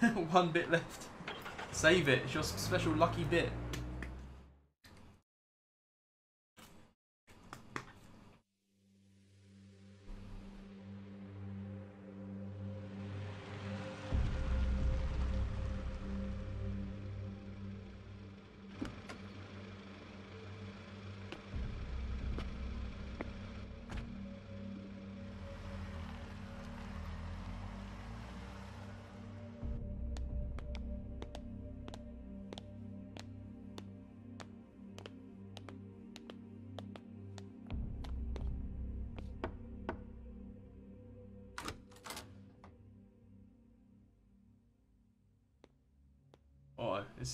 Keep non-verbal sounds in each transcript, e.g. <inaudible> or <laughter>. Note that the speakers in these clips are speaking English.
<laughs> One bit left. Save it. It's your special lucky bit.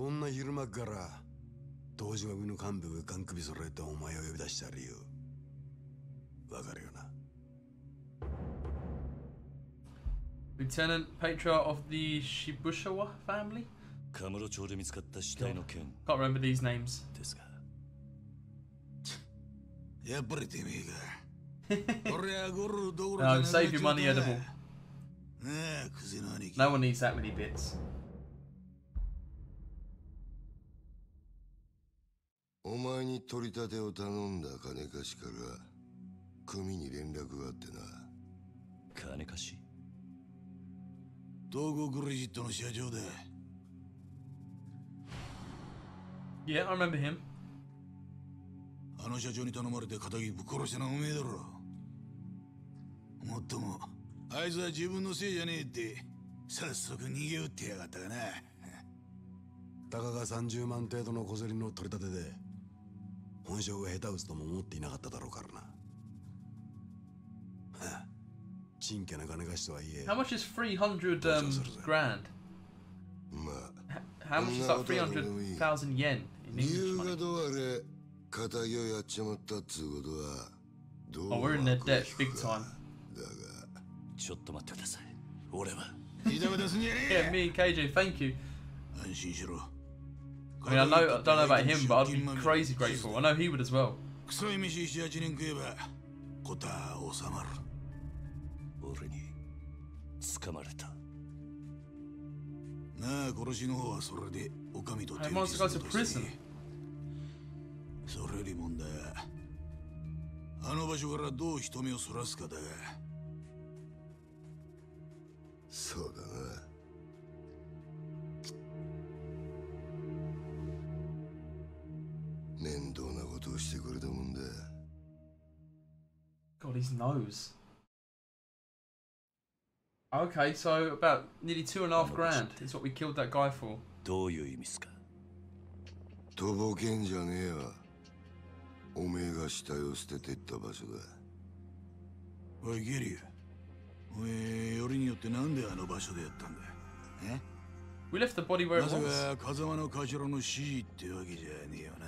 こんな昼間から東島組の幹部がガン首揃えてお前を呼び出した理由.わかるよな Lieutenant patriarch of the Shibusawa family? カムロ町で見つかった死体の件 Can't remember these names No, <laughs> Save your money edible. No one needs that many bits. お前に取り立てを頼んだ金貸しから組に連絡があってな。金貸し？東郷クレジットの社長だ。Yeah, I remember him. あの社長に頼まれて仇ぶっ殺したのはおめえだろ。もっともあいつは自分のせいじゃねえって早速逃げ打ってやがったがな。たかが30万程度の小競りの取り立てで本性が下手打つとも思っていなかっただろうからな。はあ、な金貸しとはいえ。まあ。How much、肩をやっちまったっつうことは、ど、が、ちょっと待ってください。俺は。<laughs> いや、みん、KJ、thank you。安心しろ。I mean, I know, I don't know about him, but I'd be crazy grateful. I know he would as well. 臭い飯78年食えばことは収まる俺に捕まれたなあ殺しの方はそれでお上と I wants to go to prison. それより問題はあの場所からどう人目をそらすかだがそうだな 面倒なことをしてくれたもんだ God, his nose. Okay, so about nearly two and a half grand is what we killed that guy for. どういう意味っすかとぼけんじゃねえわおめえが死体を捨ててった場所だおいゲリュおめえよりによってなんであの場所でやったんだえ We left the body where ま it さ was. か風間の頭の指示ってわけじゃねえよな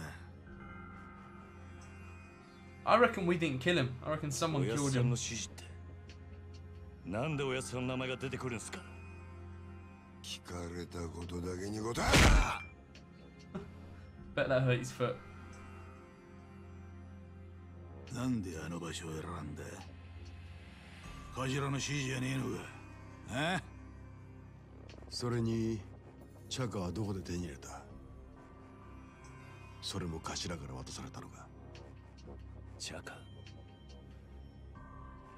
I reckon we didn't kill him. I reckon お someone や killed him. なんでおやすさんの名前が出てくるんすか聞かれたことだけに答え Bet that hurt his foot. なんであの場所を選んだ頭の指示じゃねえのかあそれにチャカはどこで手に入れたそれも頭から渡されたのかチャカ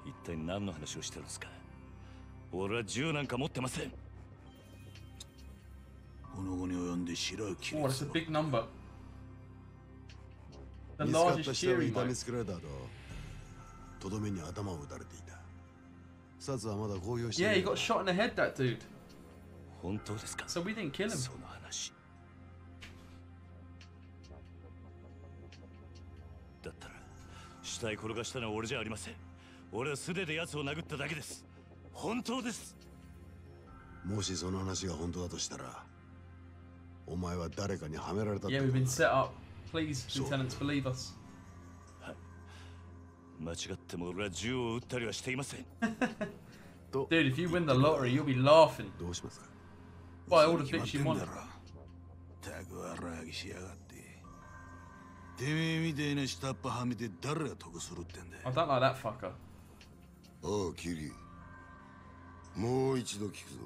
一体何の話をしてるんですか俺は銃なんか持ってませんこの後に及んで白い亀 Oh, that's a big number. The 見つかった largest 死体を cheering 痛め mode. つけられた後とどめに頭を打たれていた殺はまだ公表して Yeah, ない he got shot in the head, that dude. 本当ですか So we didn't kill him. 死体転がしたのは俺じゃありません。俺は素手で奴を殴っただけです。本当です。もしその話が本当だとしたらお前は誰かにはめられたって Yeah, こ we've と been だ set up. Please, lieutenants, believe us. 間違っても俺は銃を撃ったりはしていません。<laughs> と Dude, if you win the lottery, you'll be laughing. どうしますか？Buy all the 決まっ bitch て you ん want. たくわらぎしやがっててめえみたいな下っ端はめて誰が得するってんだ I don't like that fucker. おうキリもう一度聞くぞ。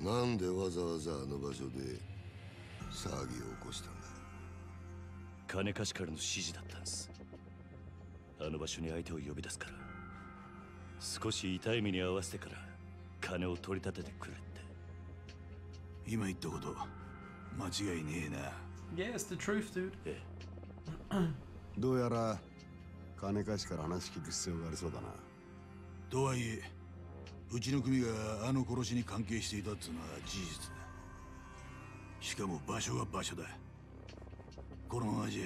なんでわざわざあの場所で騒ぎを起こしたんだ？金貸しからの指示だったんです。あの場所に相手を呼び出すから。少し痛い目に合わせてから金を取り立ててくれって。今言ったこと間違いねえな Yeah, it's the truth, dude. えどうやら金貸しから話聞く必要がありそうだなとはいえうちの組があの殺しに関係していたっつうのは事実だしかも場所が場所だこのままじゃ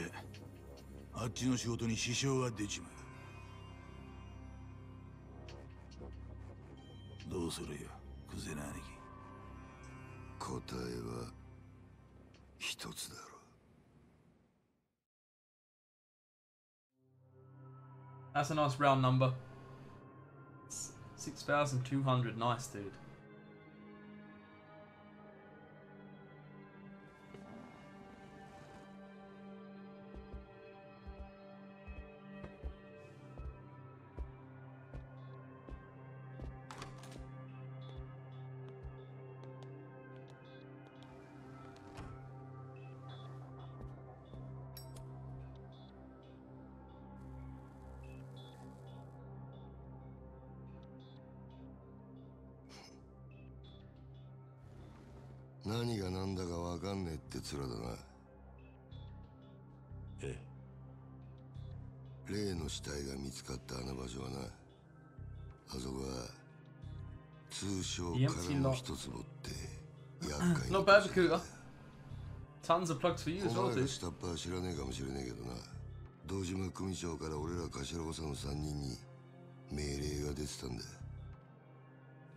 あっちの仕事に支障が出ちまうどうするよクゼな兄貴答えは一つだろ That's a nice round number. 6,200. Nice, dude. 死体が見つかったあの場所はなあそこは通称からの.一坪って厄介な Not bad, Bakuga. Tons of plugs for you as お well, 前ら dude. 下っ端は知らねえかもしれねえけどな堂島組長から俺ら頭補佐の3人に命令が出てたんだ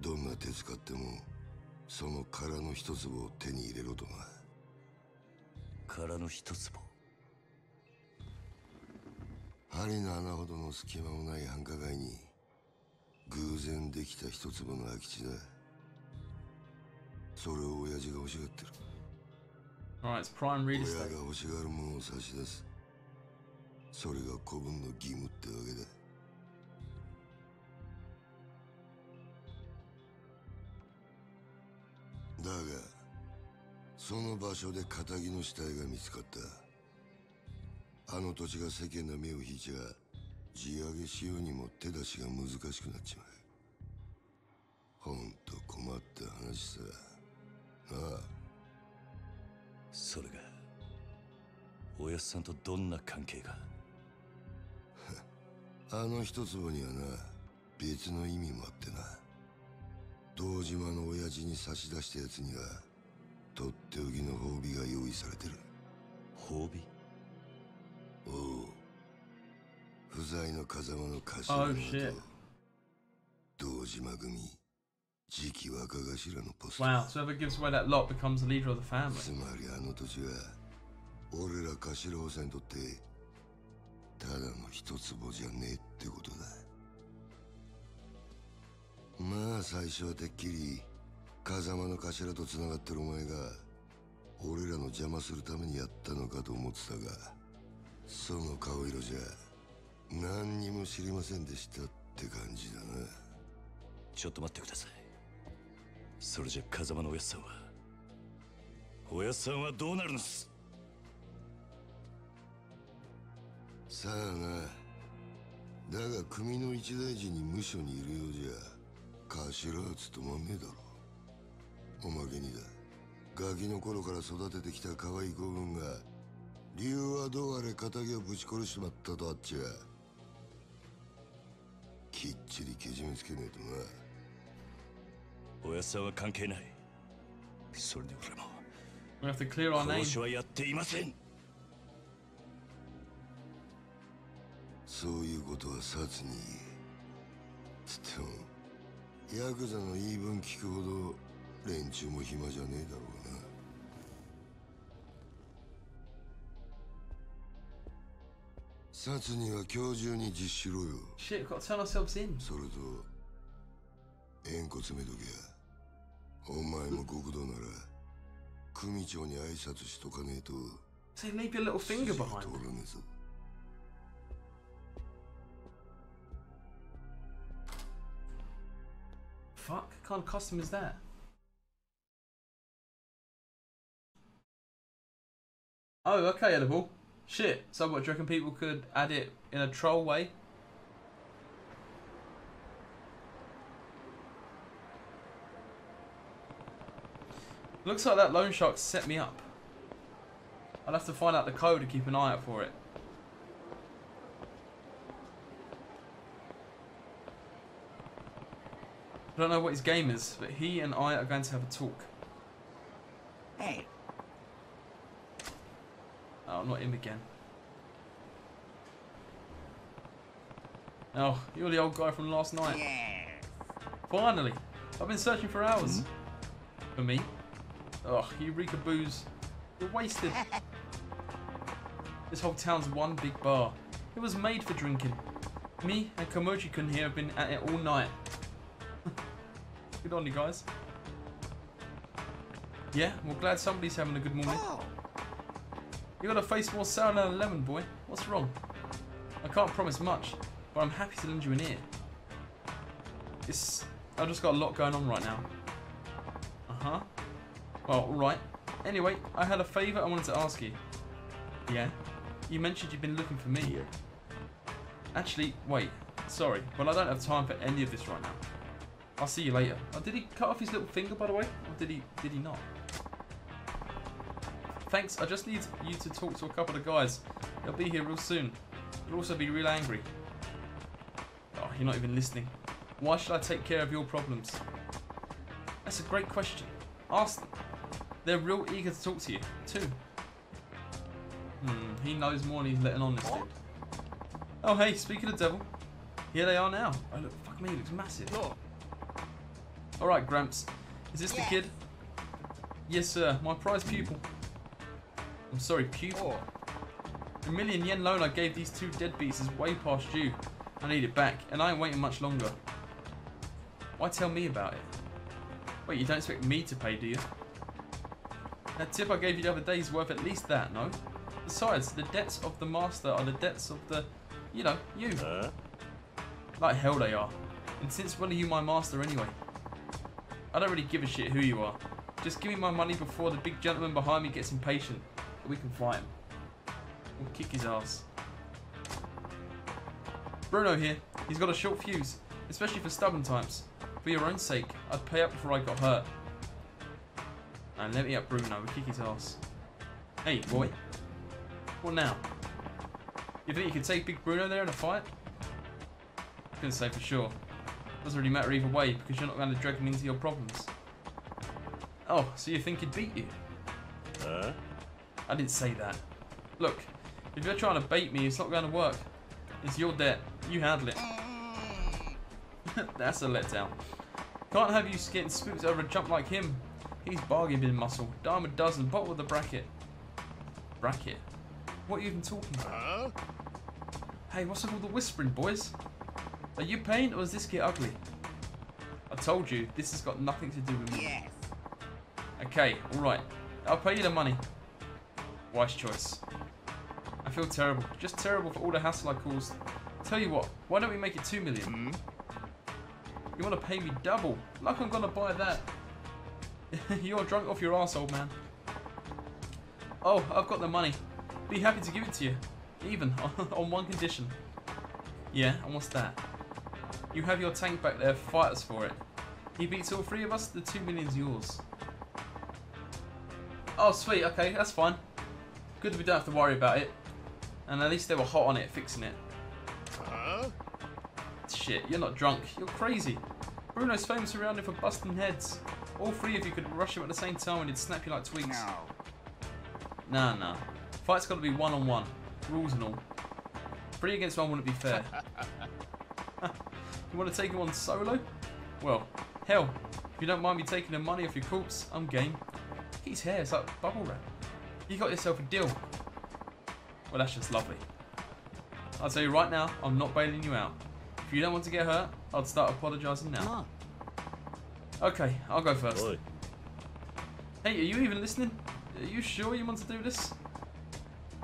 どんな手使ってもその殻の一粒を手に入れろとな殻の一坪針の穴ほどの隙間もない繁華街に偶然できた一粒の空き地だ。それを親父が欲しがってる。Alright, it's prime real 親.が欲しがるものを差し出す。それが子分の義務ってわけだ。だがその場所で仇の死体が見つかったあの土地が世間の目を引いちゃ地上げしようにも手出しが難しくなっちまう。ほんと困った話さ。なあ。それがおやっさんとどんな関係が <laughs> あの一坪にはな別の意味もあってな。堂島の親父に差し出したやつにはとっておきの褒美が用意されてる。褒美？おう。不在の風間の頭 Oh, の堂島組次期若頭のポスト。Wow, so whoever gives away that lot becomes the leader of the family. つまりあの土地は俺ら頭補佐にとってただの一坪じゃねえってことだ。まあ最初はてっきり風間の頭と繋がってるお前が俺らの邪魔するためにやったのかと思ってたがその顔色じゃ何にも知りませんでしたって感じだな。ちょっと待ってください。それじゃ風間のおやっさんはおやっさんはどうなるんです？さあな。だが組の一大事に無所にいるようじゃ頭は務まんねえだろおまけにだ。ガキの頃から育ててきた可愛い子分が理由はどうあれ仇をぶち殺しちまったとあっちゃきっちりけじめつけねえとな。おやっさんは関係ない。それで俺も。We have to clear はやっていません。そういうことは殺に言えつってもヤクザの言い分聞くほど連中も暇じゃねえだろう殺には今日中に実しろよ Shit, we've got to turn ourselves in. それと縁故詰めとけやお前も極道なら組長に挨拶しとかねえと Say, leave your little finger 筋が behind. 通らねえぞ Fuck, what kind of custom is that? Oh, okay, edible. Shit. So what, do you reckon people could add it in a troll way? Looks like that loan shark set me up. I'll have to find out the code and keep an eye out for it. I don't know what his game is, but he and I are going to have a talk. Hey, Oh, not him again. Oh, you're the old guy from last night. yeah. Finally! I've been searching for hours. Mm-hmm. For me? Oh, Eureka Booze. You're wasted. <laughs> this whole town's one big bar. It was made for drinking. Me and Komochi-kun here have been at it all night. <laughs> good on you guys. Yeah, well glad somebody's having a good morning. Oh, You got a face more sour than a lemon, boy. What's wrong? I can't promise much, but I'm happy to lend you an ear. It's. I've just got a lot going on right now. Uh huh. Well, alright. Anyway, I had a favour I wanted to ask you. Yeah? You mentioned you've been looking for me. Yeah. Actually, wait. Sorry, but I don't have time for any of this right now. I'll see you later. Oh, did he cut off his little finger, by the way? Or did he? Did he not? Thanks, I just need you to talk to a couple of guys. They'll be here real soon. They'll also be real angry. Oh, you're not even listening. Why should I take care of your problems? That's a great question. Ask them. They're real eager to talk to you, too. Hmm, he knows more than he's letting on this dude. Oh, hey, speaking of devil, here they are now. Oh, look, fuck me, he looks massive. Alright, Gramps. Is this Yes. the kid? Yes, sir. My prize pupil. I'm sorry, pupil. The oh. million yen loan I gave these two deadbeats is way past due. I need it back, and I ain't waiting much longer. Why tell me about it? Wait, you don't expect me to pay, do you? That tip I gave you the other day is worth at least that, no? Besides, the debts of the master are the debts of the, you know, you. Huh? Like hell they are. And since when are you my master anyway? I don't really give a shit who you are. Just give me my money before the big gentleman behind me gets impatient. We can fight him. We'll kick his ass. Bruno here. He's got a short fuse, especially for stubborn types. For your own sake, I'd pay up before I got hurt. And let me up Bruno, we'll kick his ass. Hey, boy. What now? You think you could take Big Bruno there in a fight? I couldn't say for sure. Doesn't really matter either way because you're not going to drag him into your problems. Oh, so you think he'd beat you? Huh? I didn't say that. Look, if you're trying to bait me, it's not going to work. It's your debt. You handle it. <laughs> That's a letdown. Can't have you getting spooked over a jump like him. He's bargain bin muscle. Dime a dozen, bottle of the bracket. Bracket? What are you even talking about? Hey, what's with all the whispering, boys? Are you pain or does this get ugly? I told you, this has got nothing to do with me. Yes. Okay, alright. I'll pay you the money. Wise choice. I feel terrible. Just terrible for all the hassle I caused. Tell you what, why don't we make it two million? Hmm? You want to pay me double? Like I'm gonna buy that. <laughs> You're drunk off your ass, old man. Oh, I've got the money. Be happy to give it to you. Even, <laughs> on one condition. Yeah, and what's that? You have your tank back there, fight us for it. He beats all three of us, the two million's yours. Oh, sweet. Okay, that's fine. Good that we don't have to worry about it. And at least they were hot on it, fixing it. Huh? Shit, you're not drunk. You're crazy. Bruno's famous around him for busting heads. All three of you could rush him at the same time and he'd snap you like twigs. No. Nah, nah. Fight's got to be one on one. Rules and all. Three against one wouldn't be fair. <laughs> <laughs> you want to take him on solo? Well, Hell, if you don't mind me taking the money off your corpse, I'm game. His hair is like bubble wrap. You got yourself a deal. Well, that's just lovely. I'll tell you right now, I'm not bailing you out. If you don't want to get hurt, I'd start apologising now. Okay, I'll go first. Oi, Hey, are you even listening? Are you sure you want to do this?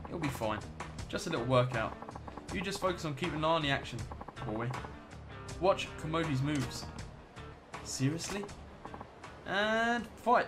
It'll be fine. Just a little workout. You just focus on keeping an eye on the action, boy. Watch Komoji's moves. Seriously? And fight!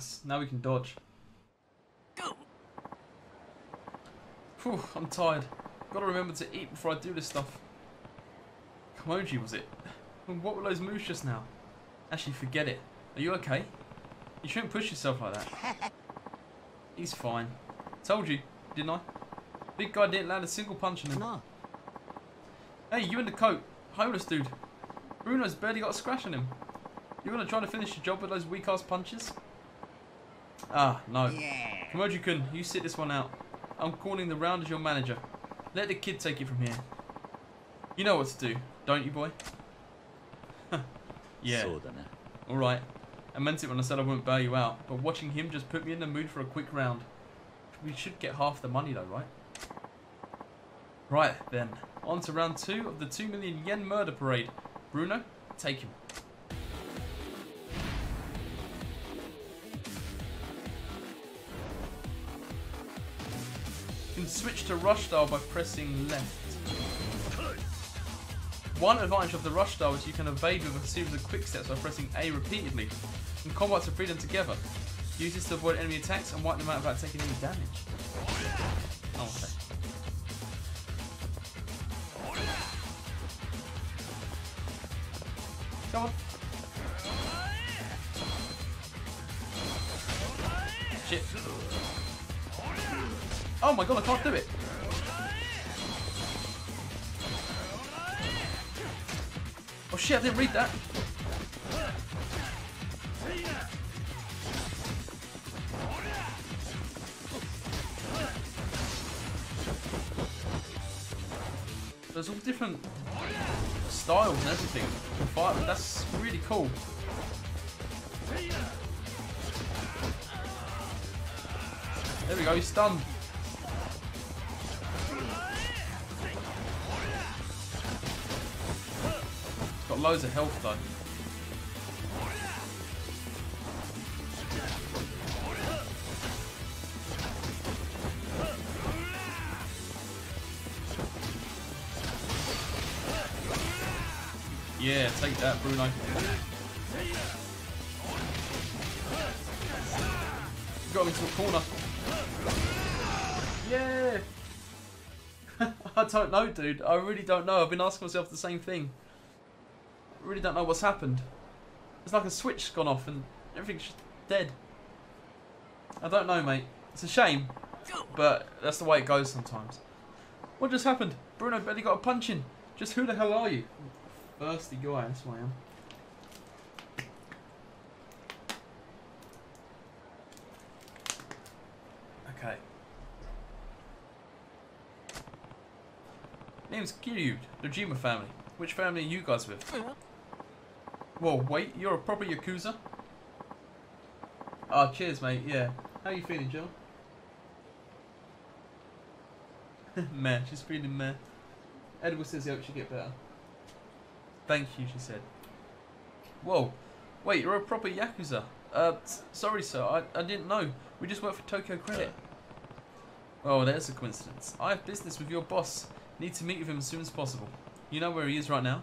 Nice. Now we can dodge. Whew, I'm tired. Gotta remember to eat before I do this stuff. Komoji, was it? And What were those moves just now? Actually, forget it. Are you okay? You shouldn't push yourself like that. <laughs> He's fine. Told you, didn't I? Big guy didn't land a single punch on him. Hey, you in the coat. Homeless dude. Bruno's barely got a scratch on him. You gonna try to finish your job with those weak ass punches? Ah, no. Yeah. Komoji-kun, you sit this one out. I'm calling the round as your manager. Let the kid take it from here. You know what to do, don't you, boy? <laughs> yeah. Alright. I meant it when I said I wouldn't bail you out, but watching him just put me in the mood for a quick round. We should get half the money though, right? Right, then. On to round two of the 2 million yen murder parade. Bruno, take him. Switch to rush style by pressing left. One advantage of the rush style is you can evade with a series of quick steps by pressing A repeatedly. And combats are freedom together. Use this to avoid enemy attacks and wipe them out without taking any damage. Oh, okay. Come on. Oh my god, I can't do it. Oh shit, I didn't read that. There's all different styles and everything. fight. That's really cool. There we go, he's stunned. Loads of health though. Yeah, take that, Bruno. Got him into a corner. Yeah! <laughs> I don't know, dude. I really don't know. I've been asking myself the same thing. Really don't know what's happened. It's like a switch gone off and everything's just dead. I don't know, mate. It's a shame, but that's the way it goes sometimes. What just happened? Bruno barely got a punch in. Just who the hell are you? Thirsty guy, that's who I am. Okay. Name's Kiryu, Dojima family. Which family are you guys with? Whoa, wait, you're a proper Yakuza? Oh, cheers, mate, yeah. How you feeling, Joe? <laughs> meh, she's feeling meh. Edward says he hopes you get better. Thank you, she said. Whoa, wait, you're a proper Yakuza. Uh, sorry, sir, I, I didn't know. We just work for Tokyo Credit. Oh, there's a coincidence. I have business with your boss. Need to meet with him as soon as possible. You know where he is right now?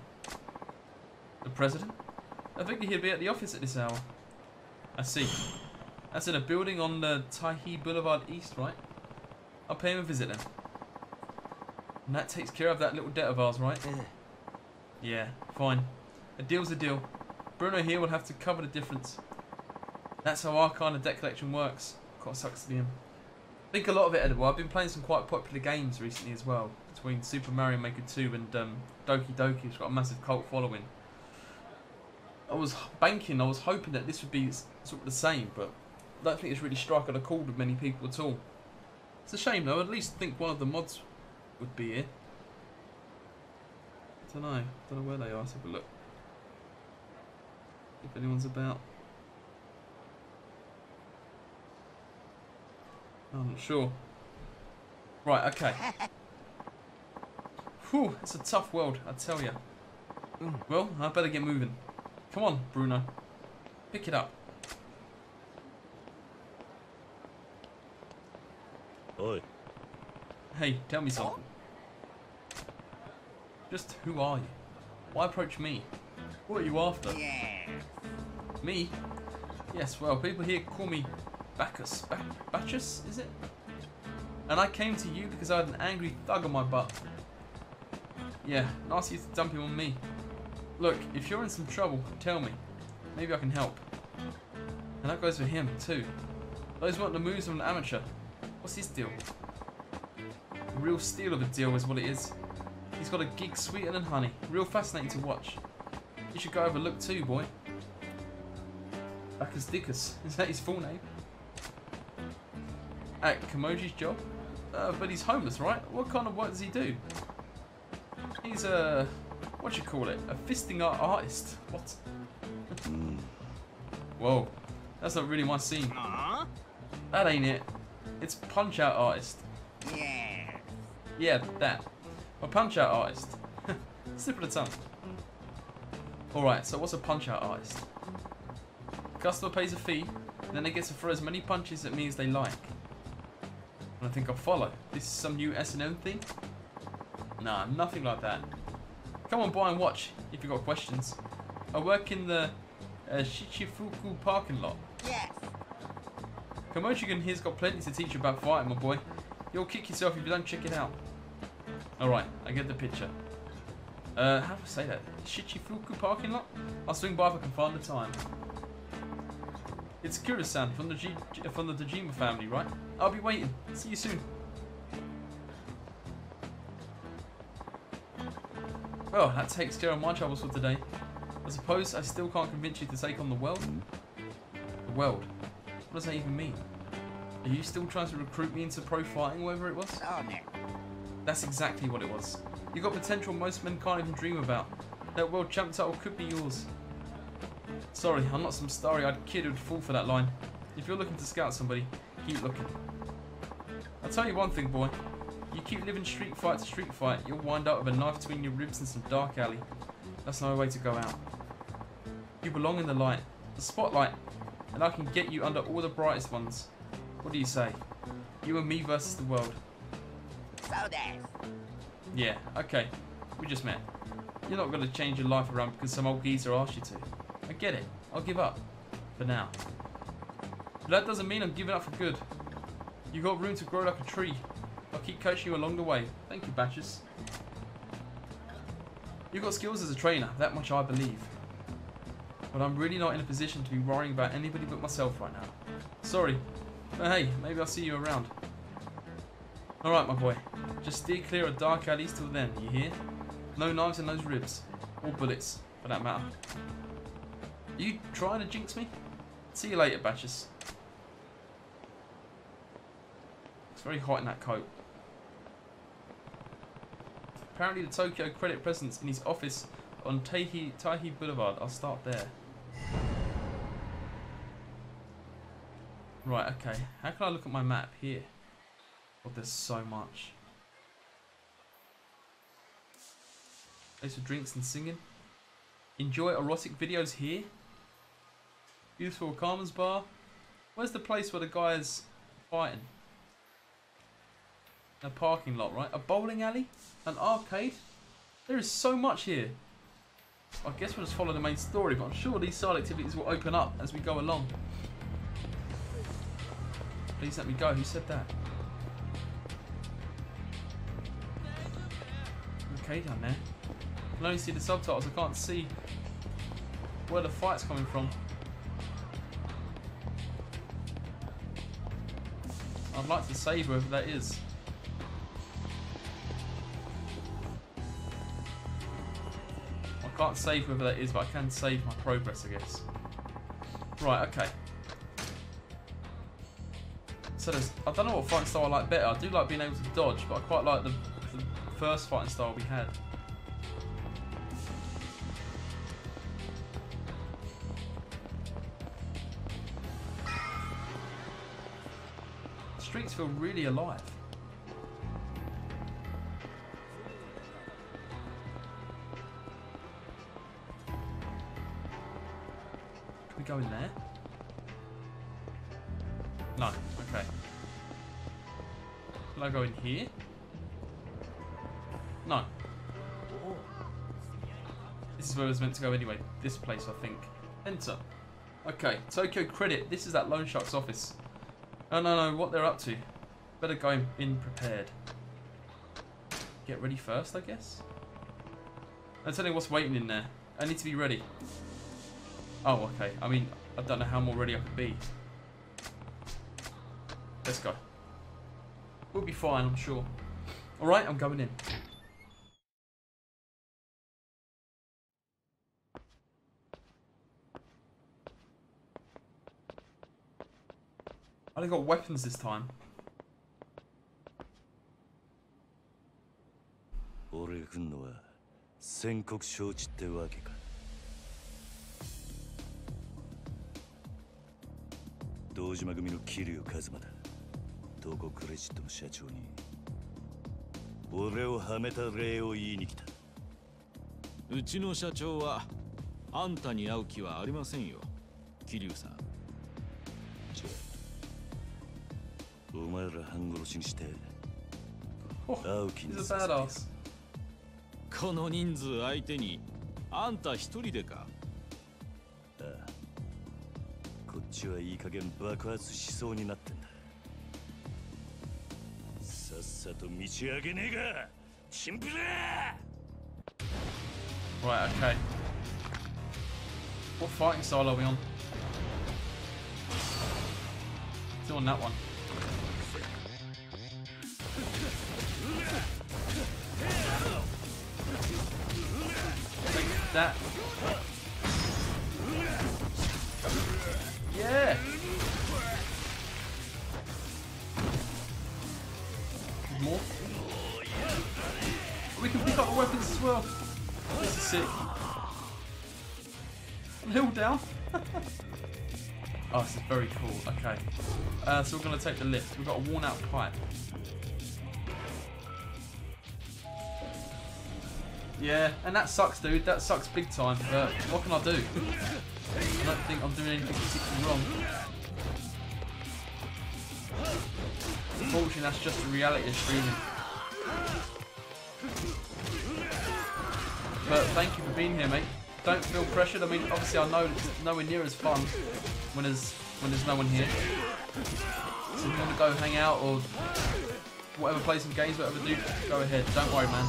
The president? I figured he'd be at the office at this hour. I see. That's in a building on the Taihei Boulevard East, right? I'll pay him a visit then. And that takes care of that little debt of ours, right? Yeah, fine. A deal's a deal. Bruno here will have to cover the difference. That's how our kind of debt collection works. Quite sucks to be him. I think a lot of it, Edward. I've been playing some quite popular games recently as well. Between Super Mario Maker 2 and um, Doki Doki. It's got a massive cult following. I was banking, I was hoping that this would be sort of the same, but I don't think it's really struck at a chord with many people at all. It's a shame though, at least think one of the mods would be here. I don't know, I don't know where they are, let's have a look. If anyone's about. I'm not sure. Right, okay. <laughs> Whew, it's a tough world, I tell ya. Mm, well, I better get moving. Come on, Bruno. Pick it up. おい Hey, tell me something. Just who are you? Why approach me? What are you after? Yes. Me? Yes, well, people here call me Bacchus. Ba- Bacchus, is it? And I came to you because I had an angry thug on my butt. Yeah, nice of you to dump him on me. Look, if you're in some trouble, tell me. Maybe I can help. And that goes for him, too. Those weren't the moves of an amateur. What's his deal? A real steal of a deal is what it is. He's got a gig sweeter than honey. Real fascinating to watch. You should go have a look too, boy. Bacchus Dickus. <laughs> Is that his full name? At Kamoji's job? Uh, but he's homeless, right? What kind of work does he do? He's a... What do you call it? A fisting art artist. What? Whoa. That's not really my scene. Aw. That ain't it. It's punch out artist. Yeah. Yeah, that. A punch out artist. <laughs> Slip of the tongue. Alright, so what's a punch out artist? Customer pays a fee, then they get to throw as many punches at me as they like. And I think I'll follow. This is some new S&M thing? Nah, nothing like that. Come on by and watch, if you've got questions. I work in the uh, Shichifuku parking lot. Yes. Kamochigan here's got plenty to teach you about fighting, my boy. You'll kick yourself if you don't check it out. Alright, I get the picture. Uh, how do I say that? Shichifuku parking lot? I'll swing by if I can find the time. It's Kura-san from the G from the Dojima family, right? I'll be waiting. See you soon. Well, that takes care of my troubles for today. I suppose I still can't convince you to take on the world. The world. What does that even mean? Are you still trying to recruit me into pro fighting, whatever it was? Oh no. That's exactly what it was. You've got potential most men can't even dream about. That world champ title could be yours. Sorry, I'm not some starry-eyed kid who'd fall for that line. If you're looking to scout somebody, keep looking. I'll tell you one thing, boy. Keep living street fight to street fight, you'll wind up with a knife between your ribs in some dark alley. That's no way to go out. You belong in the light, the spotlight, and I can get you under all the brightest ones. What do you say? You and me versus the world. So des. Yeah, okay. We just met. You're not going to change your life around because some old geezer asked you to. I get it. I'll give up. For now. But that doesn't mean I'm giving up for good. You got room to grow like a tree. I'll keep coaching you along the way. Thank you, Bacchus. You've got skills as a trainer, that much I believe. But I'm really not in a position to be worrying about anybody but myself right now. Sorry. But hey, maybe I'll see you around. Alright, my boy. Just steer clear of dark alleys till then, you hear? No knives in those ribs. Or bullets, for that matter. Are you trying to jinx me? See you later, Bacchus. It's very hot in that coat. Apparently the Tokyo credit presence in his office on Taihei, Taihei Boulevard. I'll start there. Right, okay. How can I look at my map here? Oh, there's so much. Place for drinks and singing. Enjoy erotic videos here. Beautiful Carmen's bar. Where's the place where the guy is fighting? A parking lot, right? A bowling alley? An arcade? There is so much here. I guess we'll just follow the main story, but I'm sure these side activities will open up as we go along. Please let me go. Who said that? okay down there. I can only see the subtitles. I can't see where the fight's coming from. I'd like to save whoever that is. Can't save wherever that is, but I can save my progress, I guess. Right, okay. So there's, I don't know what fighting style I like better. I do like being able to dodge, but I quite like the, the first fighting style we had. Streets feel really alive. Here? No. This is where I was meant to go anyway. This place, I think. Enter. Okay, Tokyo Credit. This is that loan shark's office. Oh no, no, what they're up to. Better go in, in prepared. Get ready first, I guess? I'm telling you what's waiting in there. I need to be ready. Oh, okay. I mean, I don't know how more ready I could be. Let's go. We'll be fine, I'm sure. Alright, I'm going in. I only got weapons this time. 俺が来んのは宣告承知ってわけか堂島組の桐生一馬だ 東国クレジットの社長に俺をはめた礼を言いに来た。うちの社長はあんたに会う気はありませんよ。桐生さん。じゃあお前ら半殺しにして Oh, 会う気にさせて。badass. この人数相手にあんた一人でか。ああ。こっちはいい加減爆発しそうになって と道上げねえがチンピラ Right, okay. What fighting style are we on? Still on that one. Take that. Yeah! More. We can pick up the weapons as well. This is sick. Hill down. <laughs> oh, this is very cool. Okay. Uh, so we're going to take the lift. We've got a worn out pipe. Yeah, and that sucks, dude. That sucks big time. But what can I do? I don't think I'm doing anything particularly wrong. Unfortunately, that's just the reality of streaming. But thank you for being here, mate. Don't feel pressured. I mean, obviously, I know it's nowhere near as fun when there's when there's no one here. So if you want to go hang out or whatever, play some games, whatever, do go ahead. Don't worry, man.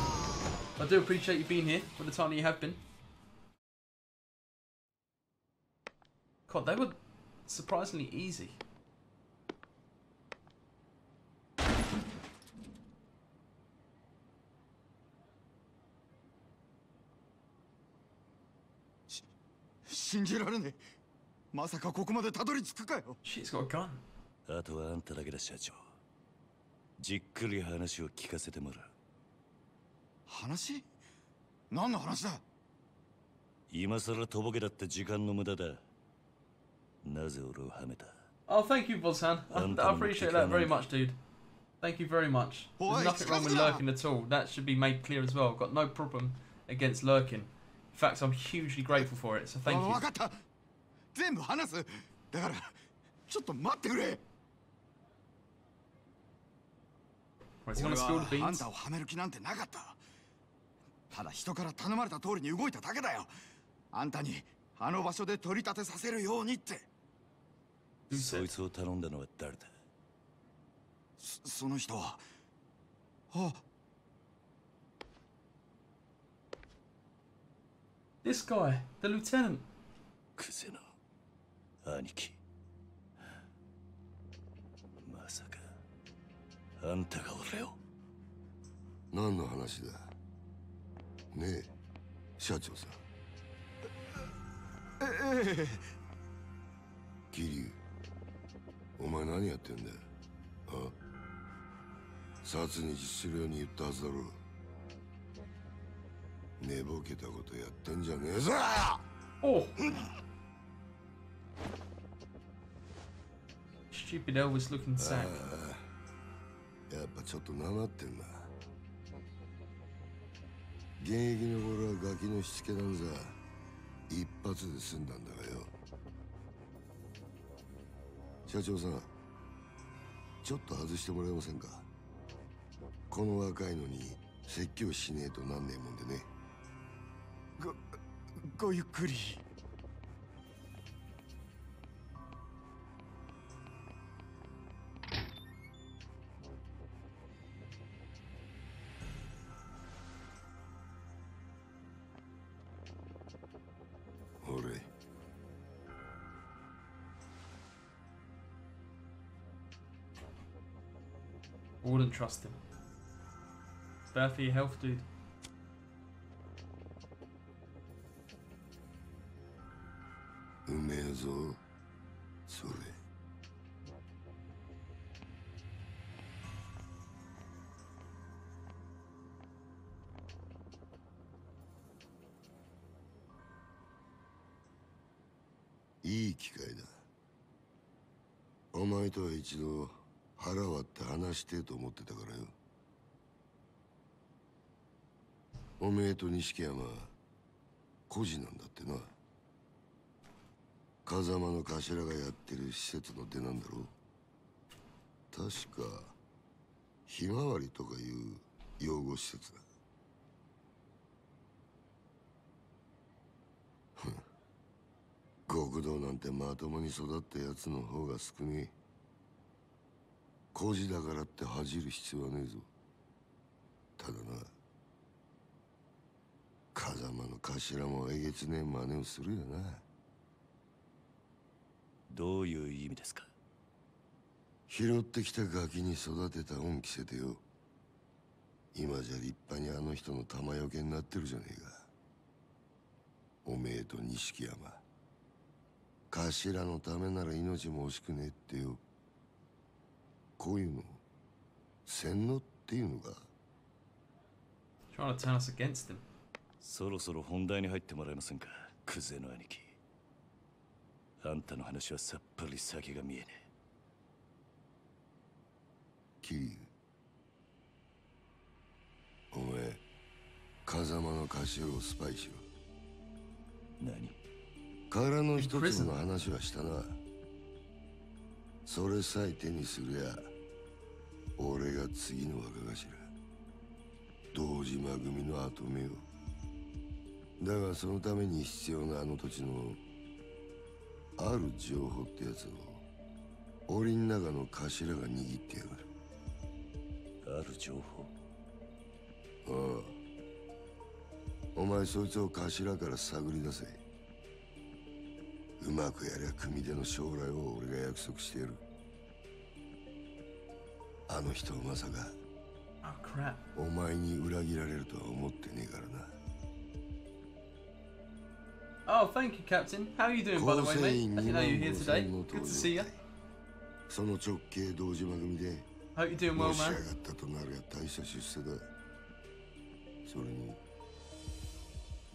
I do appreciate you being here for the time that you have been. God, they were surprisingly easy. 信じられねえまさかここまでたどり着くかよ She's got a gun. あとはあんただけだ社長じっくり話を聞かせてもらう話何の話だ今さらとぼけだって時間の無駄だなぜ俺をはめた Oh, thank you, Bozhan. I, Um, I appreciate that very much, dude. Thank you very much. There's nothing wrong with lurking at all. That should be made clear as well. Got no problem against lurking. In fact, I'm hugely grateful for it, so あ thank 分 you. かった。全部話す。だからちょっと待ってくれ。俺はあん?たをはめる気なんてなかった。ただ人から頼まれた通りに動いただけだよ。あんたにあの場所で取り立てさせるようにって。そ?いつを頼んだのは誰だ？そその人は？あ This guy, the lieutenant. クゼの兄貴。まさかあんたが俺を？何の話だ？ねえ社長さん。ええ桐生お前何やってんだよ？あ？殺に実するように言ったはずだろ寝ぼけたことやってんじゃねえぞ Oh! Stupid Elvis looking sack. やっぱちょっとなまってんな。現役の頃はガキのしつけなんざ一発で済んだんだがよ。社長さんちょっと外してもらえませんか？この若いのに説教しねえとなんねえもんでね。ごごゆっくり俺 Wouldn't trust him. It's bad for your health, dude. 一度腹割って話してえと思ってたからよ。おめえと錦山孤児なんだってな。風間の頭がやってる施設の出なんだろう。確かひまわりとかいう養護施設だ。極道なんてまともに育ったやつの方が少ねえ。孤児だからって恥じる必要はねえぞ。ただな風間の頭もえげつねえ真似をするよな。どういう意味ですか？拾ってきたガキに育てた恩着せてよ。今じゃ立派にあの人の玉よけになってるじゃねえか。おめえと錦山。頭のためなら命も惜しくねえってよこういうの洗脳っていうのか Trying to turn us against him. そろそろ本題に入ってもらえませんか？クゼの兄貴。あんたの話はさっぱり先が見えね桐生お前風間の頭をスパイしろ。え何？殻の一つの話はしたな。それさえ手にするや俺が次の若頭。堂島組の跡目を。だがそのために必要なあの土地のある情報ってやつを。檻の中の頭が握ってやがる。ある情報？ああ。お前そいつを頭から探り出せ。うまくやりゃ組手の将来を俺が約束してやるあの人はまさか Oh crap. お前に裏切られるとは思ってねえからな Oh, thank you, Captain. How are you doing, by the way, mate? I didn't know you were here today. Good to see you. その直系堂島組で Hope you're doing も well, し上 man. がったとなるや大した出世だそれに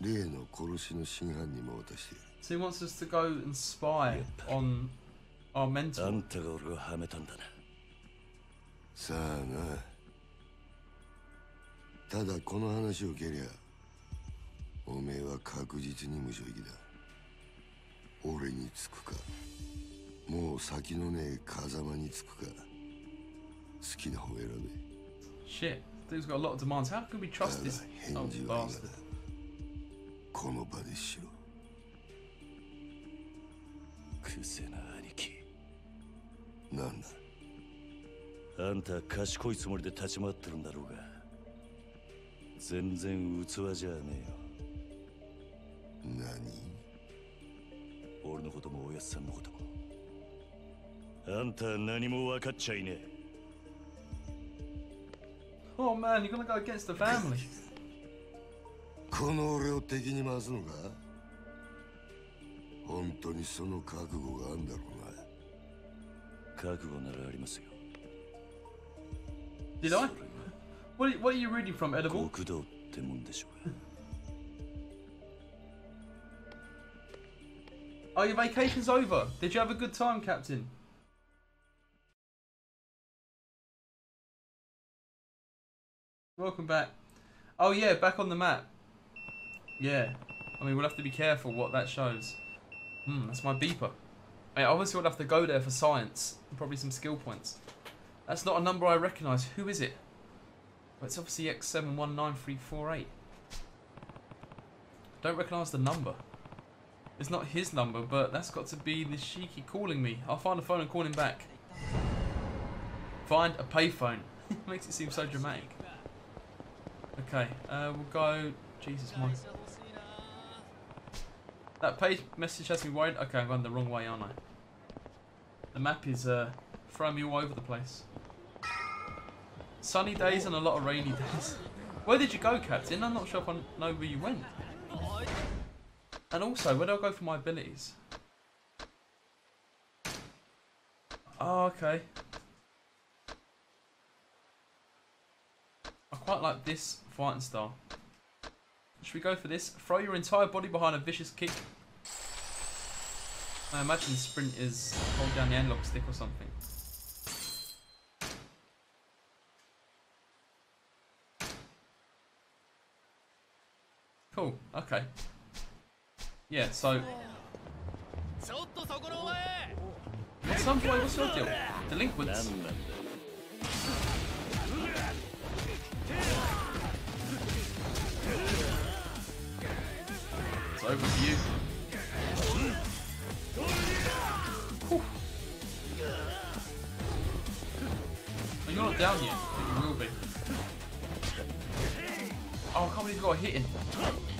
例の殺しの真犯人も渡してやる So he wants us to go and spy on our あ mentor. んたが俺をはめたんだな さあなただこの話を蹴りゃおめえは確実に無所行きだ俺につくかもう先のねえ風間につくか好きな方選べ Shit. Dude's got a lot of demands. How can we trust this? Oh, bastard? この場でしろクゼな兄貴なんだ？あんたは賢いつもりで立ち回ってるんだろうが全然器じゃね何？俺のこともおやっさんのことも。あんたは何も分かっちゃいねえ。Oh man, you're gonna go against the family. <laughs> この俺を敵に回すのか？本当にその覚悟があんだろ覚悟ならありますよ Did I? What are, you, what are you reading from, Edible? oh, your vacation's over. Did you have a good time, Captain? Welcome back. Oh yeah, back on the map. Yeah. I mean, we'll have to be careful what that shows. Hmm, that's my beeper. I mean, obviously we'll have to go there for science. Probably some skill points. That's not a number I recognise. Who is it? Well, it's obviously X719348. Don't recognise the number. It's not his number, but that's got to be Nishiki calling me. I'll find the phone and call him back. Find a payphone. <laughs> Makes it seem so dramatic. Okay, uh, we'll go. Jesus, my. That page message has me worried. Okay, I'm going the wrong way, aren't I? The map is uh, throwing me all over the place. Sunny days and a lot of rainy days. Where did you go, Captain? I'm not sure if I know where you went. And also, where do I go for my abilities? Oh, okay. I quite like this fighting style. Should we go for this? Throw your entire body behind a vicious kick. I imagine sprint is hold down the analog stick or something. Cool. Okay. Yeah, so... What's up, boy? What's your deal? Delinquents. It's over for you. Whew. You're not down yet, but you will be. Oh, I can't believe you got hit in.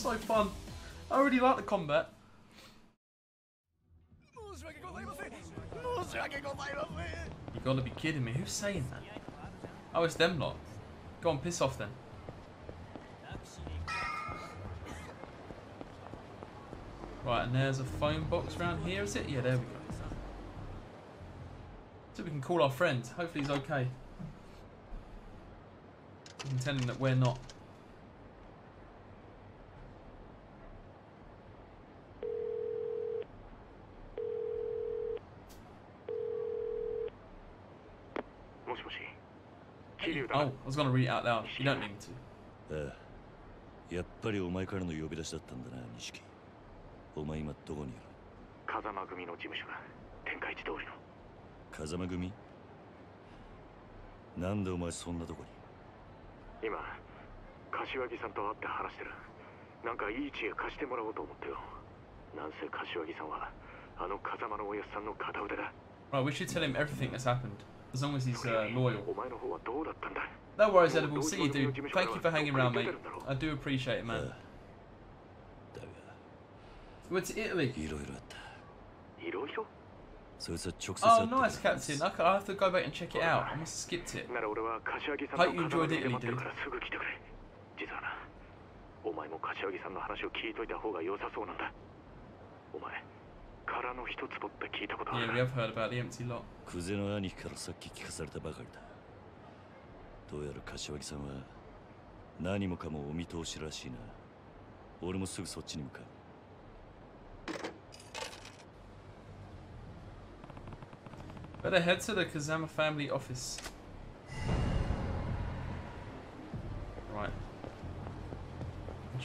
It's so fun. I really like the combat. You gotta be kidding me. Who's saying that? Oh, it's them lot. Go on, piss off then. Right, and there's a phone box around here, is it? Yeah, there we go. So we can call our friend. Hopefully he's okay. We that we're not. Oh, I was gonna read it out loud. You don't need me to. ああやっぱりお前からの呼び出しだったんだな錦お前今どこにいる風間組の事務所だ天下一通りの風間組なんでお前そんなとこに今柏木さんと会って話してるなんかいい知恵貸してもらおうと思ってよなんせ柏木さんはあの風間のおやっさんの片腕だ Right, we should tell him everything that's happened. As long as he's uh, loyal. お前の方はどうだったんだ No worries, Edible. See you, dude. Thank you for hanging around, mate. I do appreciate it, ああ man. だが We went to Italy. いろいろあったいろいろそいつは直接会 Oh, って nice, くれたん Captain. です Okay, I have to go back and check it out. I must have skipped it. なら俺は柏木さん Hope の you 片 enjoyed 腕で Italy, 待ってる dude. からすぐ来てくれ実はなお前も柏木さんの話を聞いといた方が良さそうなんだお前 空の一坪って聞いたことある。Yeah, we have heard about the empty lot. クゼの兄貴からさっき聞かされたばかりだ。どうやら柏木さんは何もかもお見通しらしいな。俺もすぐそっちに向かう。Better head to the Kazama family office. Right.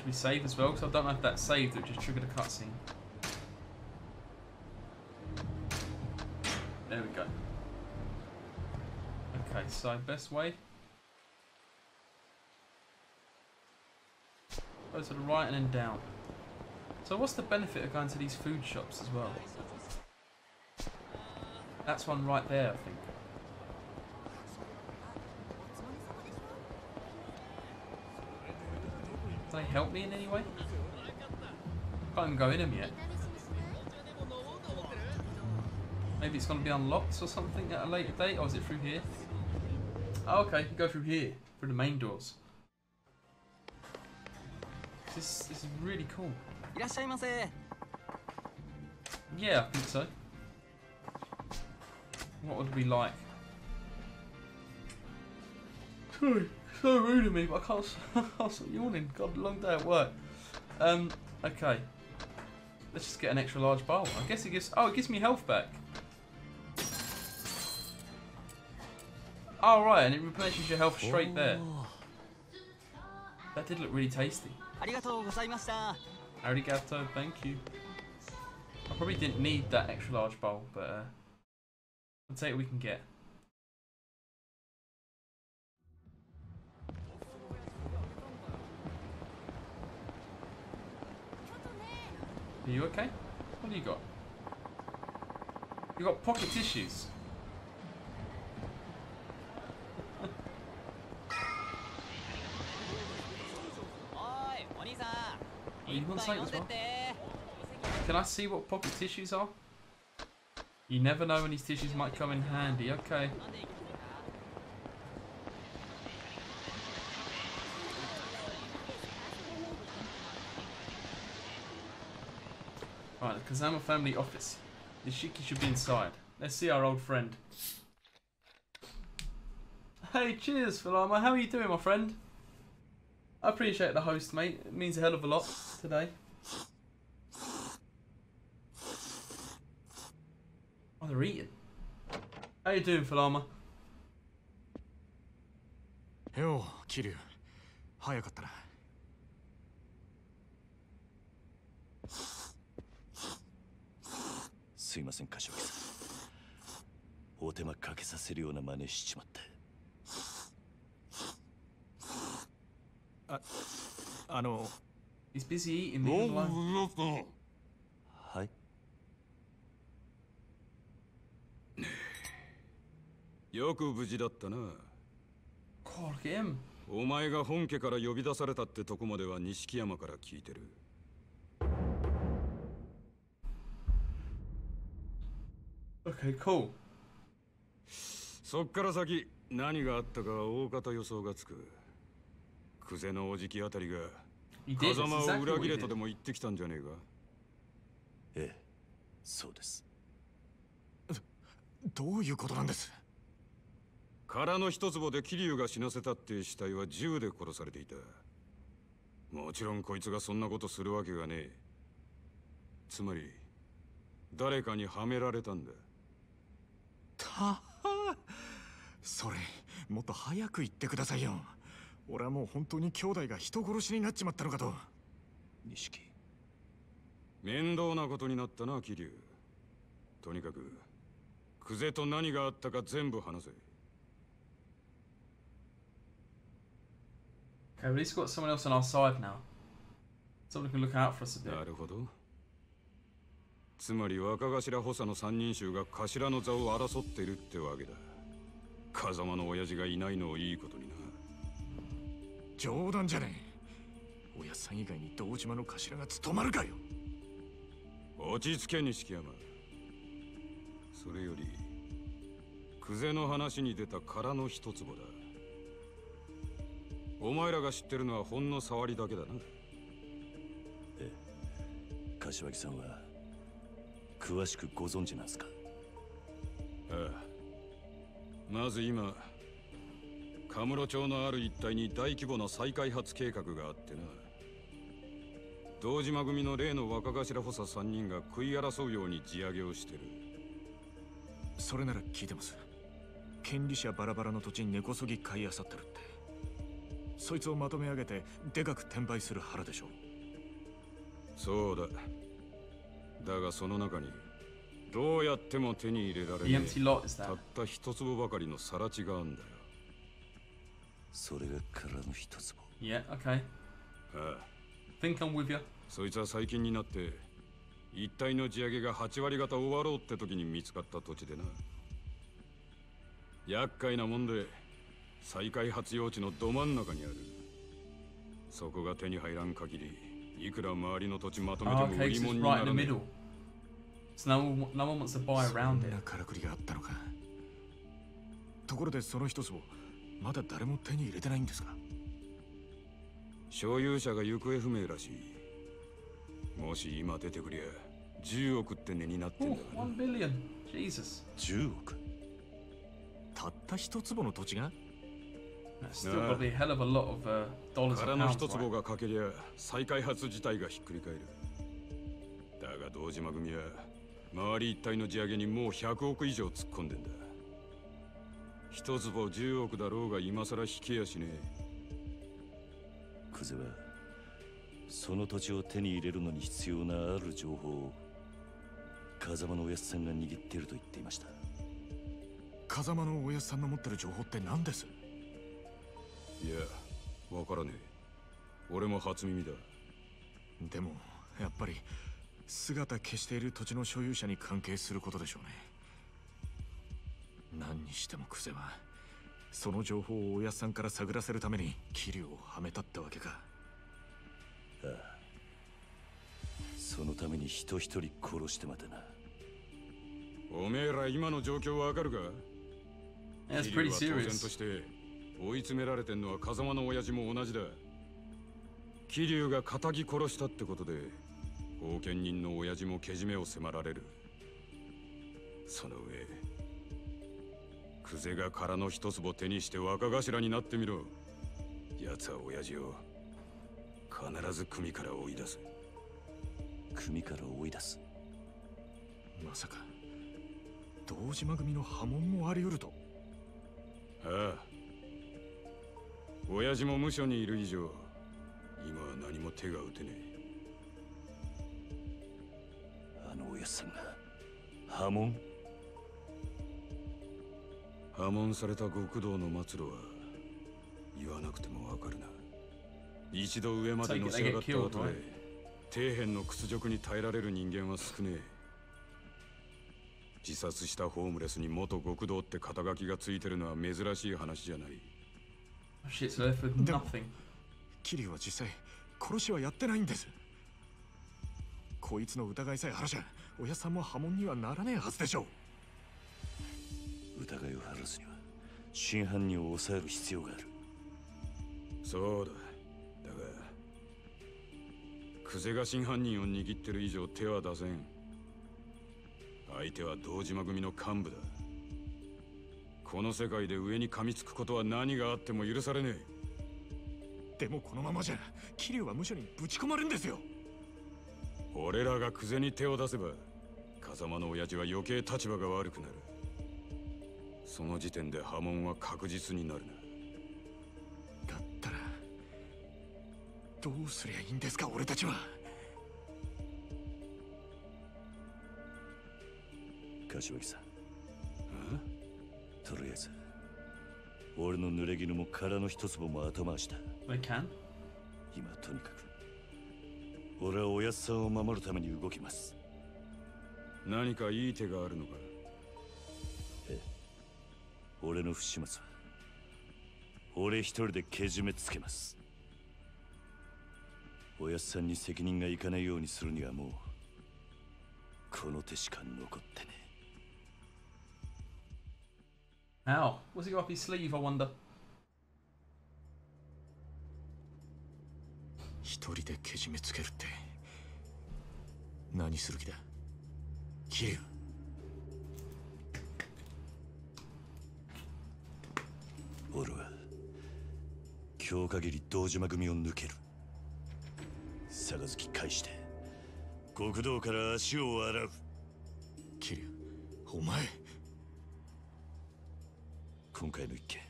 We save as well, because I don't know if that saved, it just triggered a cutscene. There we go. Okay, so best way. Go to the right and then down. So what's the benefit of going to these food shops as well? That's one right there, I think. Do they help me in any way? I Can't even go in them yet. Maybe it's going to be unlocked or something at a later date, or is it through here? Oh, okay, you go through here, through the main doors. This, this is really cool. Yeah, I think so. What would we like? Sorry, so rude of me, but I can't, <laughs> I can't stop yawning. God, long day at work. Um, okay. Let's just get an extra large bowl. I guess it gives, oh, it gives me health back. Oh, right, and it replenishes your health straight there. Oh. That did look really tasty. Arigato, thank you. I probably didn't need that extra large bowl, but uh, I'll take what we can get. Are you okay? What do you got? You got pocket tissues. You something as well? Can I see what pocket tissues are? You never know when these tissues might come in handy. Okay. Right, the Kazama family office. Nishiki should be inside. Let's see our old friend. Hey, cheers, Philama. How are you doing, my friend? I appreciate the host, mate. It means a hell of a lot today. Oh, they're eating. How you doing, Philama? よう桐生早かったなすいません柏木さんお手間かけさせるような真似しちまってああの He's busy eating. Leave him alone. はいよく無事だったな.お前が本家から呼び出されたってとこまでは錦山から聞いてる Okay, cool. そっから先何があったかは大方予想がつく久世のおじきあたりが風間を裏切れと.でも言ってきたんじゃねえか？ええそうです。<laughs> どういうことなんです？空の一坪で桐生が死なせたって死体は銃で殺されていた。もちろんこいつがそんなことするわけがねえ。つまり誰かにはめられたんだ。たはそれもっと早く言ってくださいよ俺はもう本当に兄弟が人殺しになっちまったのかと。錦面倒なことになったな桐生。とにかく久世と何があったか全部話せ。Okay, at least we've got someone else on our side now. Someone can look out for us a bit. なるほど。つまり若頭補佐の三人衆が頭の座を争っているってわけだ。風間の親父がいないのをいいことにな冗談じゃねえ。親さん以外に堂島の頭が務まるかよ。落ち着け錦山。それより久世の話に出た空の一坪だ。お前らが知ってるのはほんの触りだけだな。柏木さんは詳しくご存知なんすか？ああまず今カムロ町のある一帯に大規模な再開発計画があってな。堂島組の例の若頭補佐3人が食い争うように地上げをしてる。それなら聞いてます。権利者バラバラの土地に根こそぎ買い漁ってるって。そいつをまとめ上げてでかく転売する腹でしょそうだ。だがその中にどうやっても手に入れられ lot is た.った一粒ばかりの更地があんだよそれが空の一坪 Yeah, okay. ああ Think I'm with you. そいつは最近になって一帯の地上げが8割方終わろうって時に見つかった土地でな厄介なもんで再開発用地のど真ん中にあるそこが手に入らん限りいくら周りの土地まとめて Oh, も売り物 it's にな in らえ middle. So no one, no one wants to buy そ around ん it. なからくりがあったのかところでその一つをまだ誰も手に入れてないんですか？所有者が行方不明らしいもし今出てくりゃ10億って値になってん Oh, だから one billion. Jesus. 10億？たった一坪の土地が？Still a hell of a lot of uh, dollars 空 and の pounds. 一坪 Right? がかけりゃ再開発自体がひっくり返るだが堂島組は周り一帯の地上げにもう100億以上突っ込んでんだ一坪10億だろうが今更引けやしねクゼはその土地を手に入れるのに必要なある情報を風間のおやつさんが握っていると言っていました。風間のおやつさんの持ってる情報って何です？えいやわからねえ。俺も初耳だ。でもやっぱり姿消している土地の所有者に関係することでしょうね何にしてもクゼはその情報をおやつさんから探らせるために桐生をはめたってわけか。そのために人一人殺してまでな。おめえら今の状況わかるか？桐 pretty 生は当然と serious. して追い詰められてんのは風間の親父も同じだ。桐生が仇殺したってことで後見人の親父もけじめを迫られる。その上クゼが空の一坪手にして若頭になってみろ。奴は親父を必ず組から追い出す。組から追い出す？まさか堂島組の波紋もあり得ると。ああ。親父も無所にいる以上今は何も手が打てねえ。あのおやつさんが波紋？破門された極道の末路は言わなくてもわかるな。一度上までのし上がった後で底辺の屈辱に耐えられる人間は少ねえ。自殺したホームレスに元極道って肩書きがついてるのは珍しい話じゃない。Oh, shit, so left with nothing. 桐生は実際殺しはやってないんです。こいつの疑いさえ晴らしゃおやさんも波紋にはならねえはずでしょう。疑いを晴真犯人を抑える必要がある。そうだ。だがクゼが真犯人を握ってる以上手は出せん。相手は堂島組の幹部だ。この世界で上に噛みつくことは何があっても許されねえ。でもこのままじゃ桐生は無所にぶち込まれるんですよ。俺らがクゼに手を出せば風間の親父は余計立場が悪くなるその時点で波紋は確実になるな。だったらどうすりゃいいんですか俺たちは。柏木さん。とりあえず俺の濡れ衣も殻の一粒も後回しだ。They can. 今とにかく俺はおやっさんを守るために動きます。何かいい手があるのか俺の不始末は俺一人でけじめつけますおやっさんに責任がいかないようにするにはもうこの手しか残ってね How? What's he got up his sleeve, I wonder? 一人でけじめつけるって何する気だ？俺は今日限り堂島組を抜ける。杯返して極道から足を洗う。桐生お前。今回の一件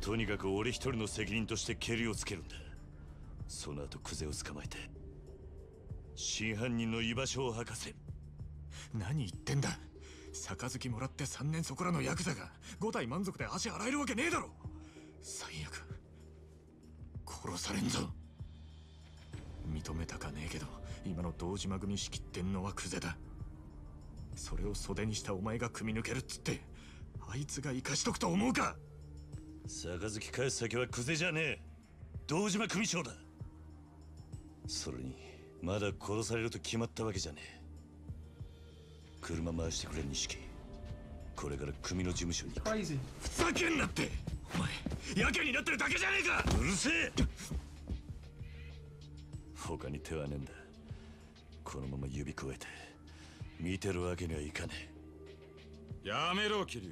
とにかく俺一人の責任としてケリをつけるんだ。その後クゼを捕まえて真犯人の居場所を吐かせる。何言ってんだ杯もらって3年そこらのヤクザが5体満足で足洗えるわけねえだろ。最悪。殺されんぞ。認めたかねえけど今の堂島組仕切ってんのはクゼだ。それを袖にしたお前が組み抜けるっつってあいつが生かしとくと思うか。杯返す先はクゼじゃねえ。堂島組長だ。それにまだ殺されると決まったわけじゃねえ。車回してくれ錦これから組の事務所に行く。Crazy. ふざけんなって！お前やけになってるだけじゃねえか！うるせえ！他に手はねえんだ。このまま指くわえて。見てるわけにはいかねやめろ桐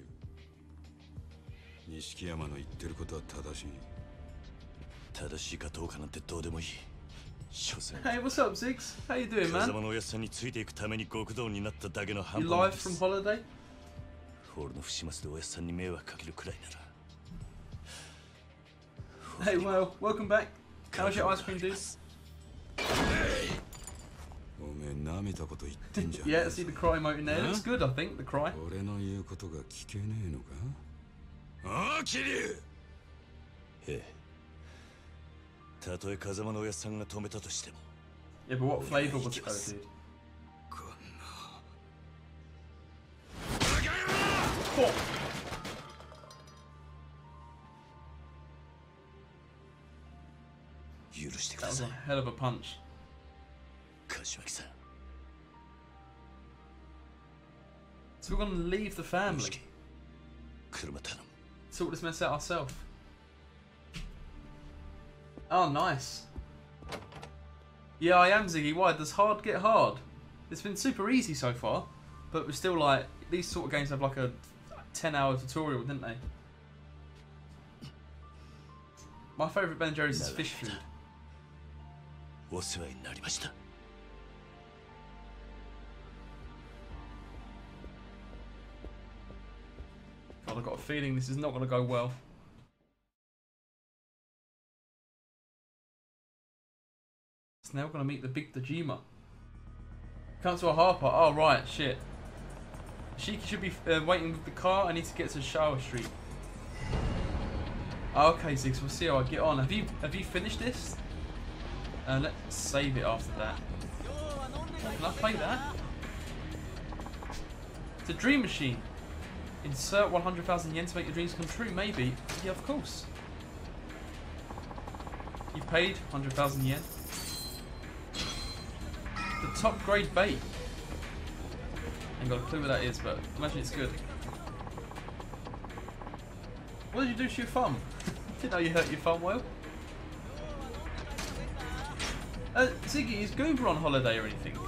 生錦山の言ってることは正しい。え正しいかどうかなんてどうでもいい Hey, what's up, Ziggs? How you doing, 風 man? 間のおやっさんについていくために極道になっただけの半 You 分 live で from す holiday? 俺の不始末でおやっさんに迷惑かけるくらいなら Hey, well, welcome back. How's your ice cream, dude? おめえ舐めたこと言ってんじゃん Yeah, see the cry emote in there. It looks Huh? good, I think, the cry. 俺の言うことが聞けねえのかああ桐生ええ たとえ風間のおやっさんが止めたとしても Yeah, but what flavour was the code, dude? こんな Cool. 許してく That だ was さ a い hell of a punch. So we're gonna leave the family. Sort this mess out ourselves. Oh, nice. Yeah, I am Ziggy. Why? Does hard get hard? It's been super easy so far, but we're still like these sort of games have like a ten-hour tutorial, didn't they? My favourite Ben Jerry's is fish food. お世話になりました God, I've got a feeling this is not going to go well. It's now to meet the big Dojima. Come to a Harper. Oh, right, shit. She should be uh, waiting with the car. I need to get to Showa Street. Okay, Ziggs, we'll see how I get on. Have you have you finished this? Uh, let's save it after that. Can I play that? It's a dream machine. Insert 100,000 yen to make your dreams come true, maybe. Yeah, of course. You paid 100,000 yen. The top grade bait. I Ain't got a clue what that is, but imagine it's good. What did you do to your thumb? <laughs> Didn't know you hurt your thumb well. Uh, Ziggy, is Goober on holiday or anything?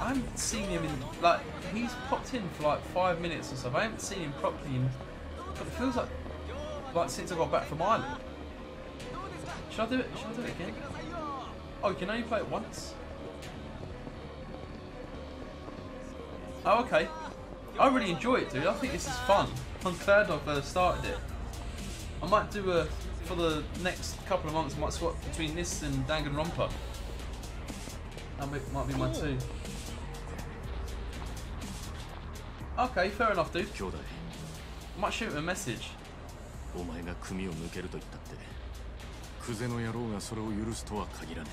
I haven't seen him in like he's popped in for like five minutes or so. I haven't seen him properly in but it feels like like since I got back from Ireland. Should I do it? Should I do it again? Oh, you can only play it once. Oh, okay. I really enjoy it, dude. I think this is fun. I'm glad I've uh, started it. I might do a for the next couple of months. I might swap between this and Danganronpa. That might- might be mine too. Okay, fair enough, dude. 兄弟 I might shoot him a message. お前が組を抜けると言ったってクゼの野郎がそれを許すとは限らね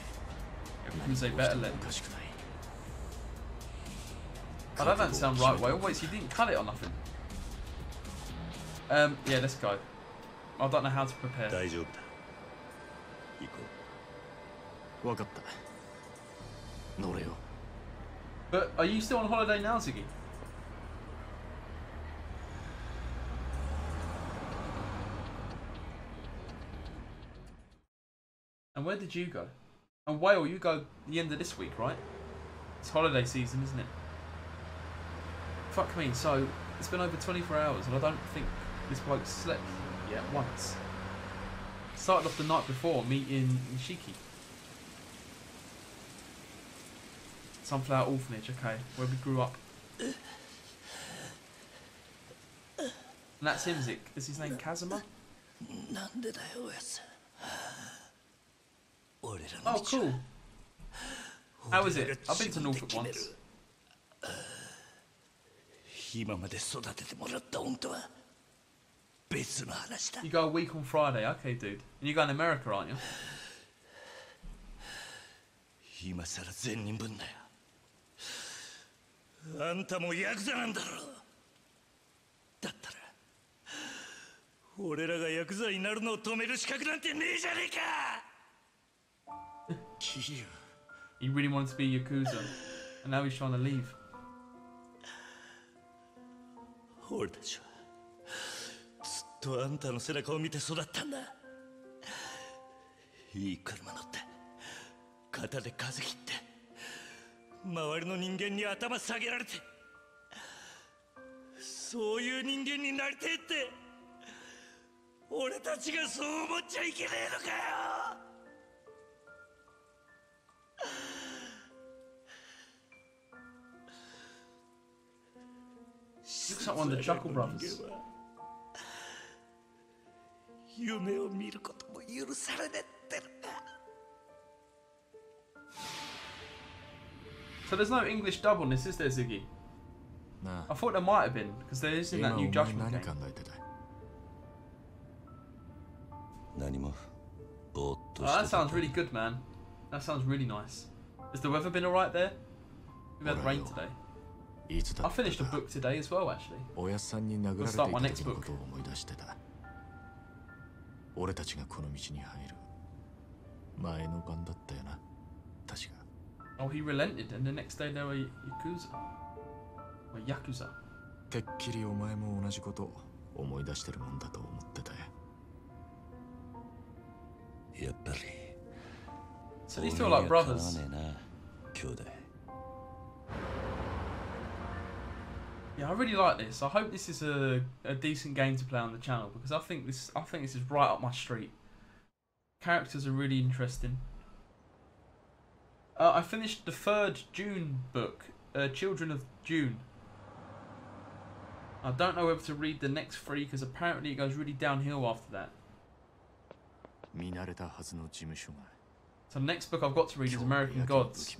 え can say 何が起きて better も then. おかしくない Oh, that doesn't sound right, Whale. Wait, so you didn't cut it or nothing? Um, yeah, let's go. I don't know how to prepare. 大丈夫だ行こ分かった乗れよ But are you still on holiday now, Ziggy? And where did you go? And Whale, you go the end of this week, right? It's holiday season, isn't it? Fuck me, so it's been over 24 hours and I don't think this bloke slept yet once. Started off the night before meeting Nishiki. Sunflower Orphanage, okay, where we grew up. And that's him, Zik. Is his name Kazuma? Oh, cool. How is it? I've been to Norfolk once. 今まで育ててもらった恩とは別の話だ You go a week on Friday, okay, dude. And you're going to America, aren't you? 今さら善人ぶんなよあんたもヤクザなんだろだったら俺らがヤクザになるのを止める資格なんてねえじゃねえかキリ He really wanted to be Yakuza, and now he's trying to leave. 俺たちはずっとあんたの背中を見て育ったんだ。いい車乗って肩で風切って周りの人間に頭下げられてそういう人間になりてえって俺たちがそう思っちゃいけねえのかよ。Looks like one of the Chuckle Brothers. 夢を見ることも許されねえってのか So there's no English dub on this, is there, Ziggy? な I thought there might have been because there is in 今 that お new 前 Judgment 何 game. 考えてた何もぼーっと Oh, して that た sounds really good, man. That sounds really nice. Has the weather been alright there? We've had rain today. いつだ I った finished a か book today as well, actually. おやっさんに殴られてい We'll start my た next 時の book. ことを思い出してた俺たちがこの道に入る前の晩だったよな確か Oh, he relented, and the next day they were Yakuza. Or Yakuza. てっきりお前も同じこと思い出してるもんだと思ってたよやっぱり So these feel like おめえにはかなわ brothers. ねえな兄弟 Yeah, I really like this. I hope this is a, a decent game to play on the channel because I think this I think this is right up my street. Characters are really interesting. Uh, I finished the third Dune book, uh, Children of Dune. I don't know whether to read the next three because apparently it goes really downhill after that. So the next book I've got to read is American Gods.